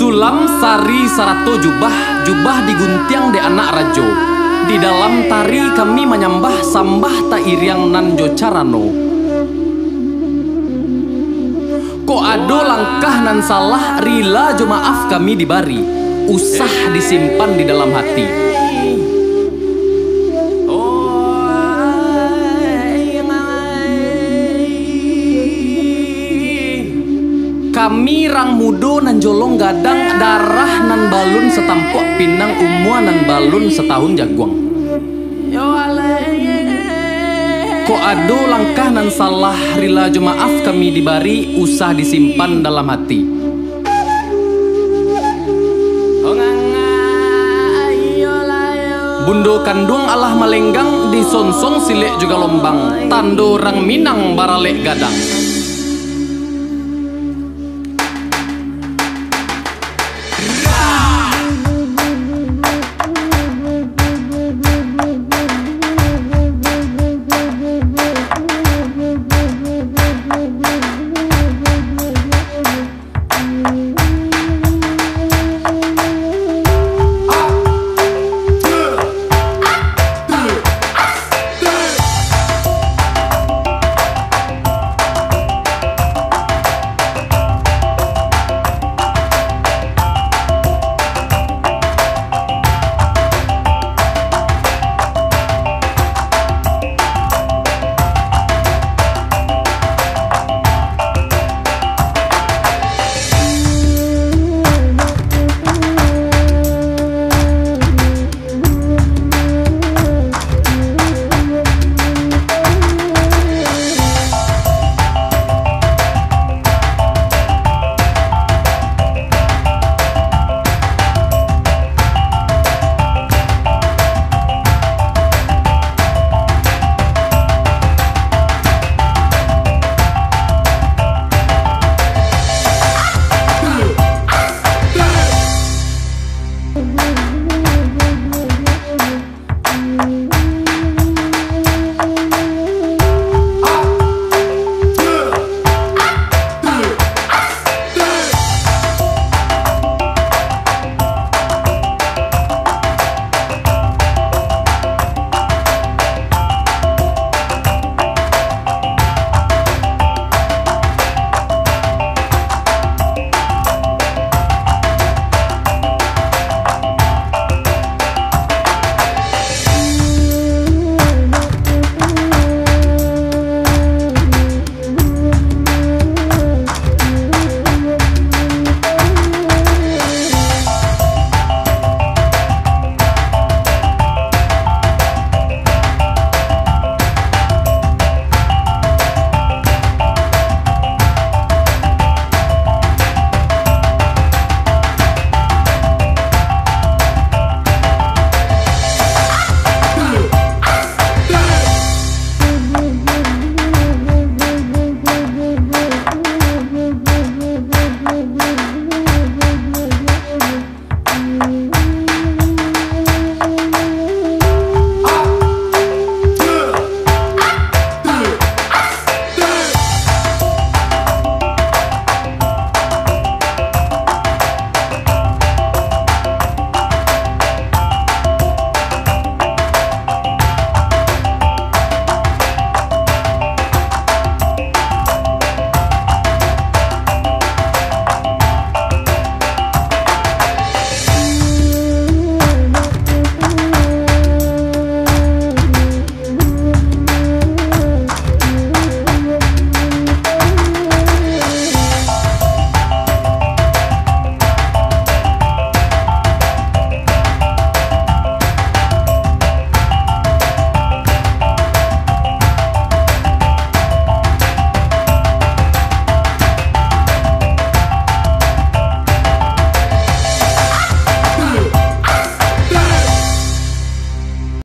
Ulam sari sarato jubah, jubah diguntiang de anak rajo. Di dalam tari kami menyembah sambah ta iriang nan jo carano. Ko ado langkah nan salah rila jo maaf kami dibari. Usah disimpan di dalam hati. Kami rang mudo nan jolong gadang darah nan balun setampok pinang umua nan balun setahun jaguang. Ko ado langkah nan salah rila jo maaf kami dibari usah disimpan dalam hati. Bundo kandung Allah malenggang disonsong silek juga lombang tando rang minang baralek gadang.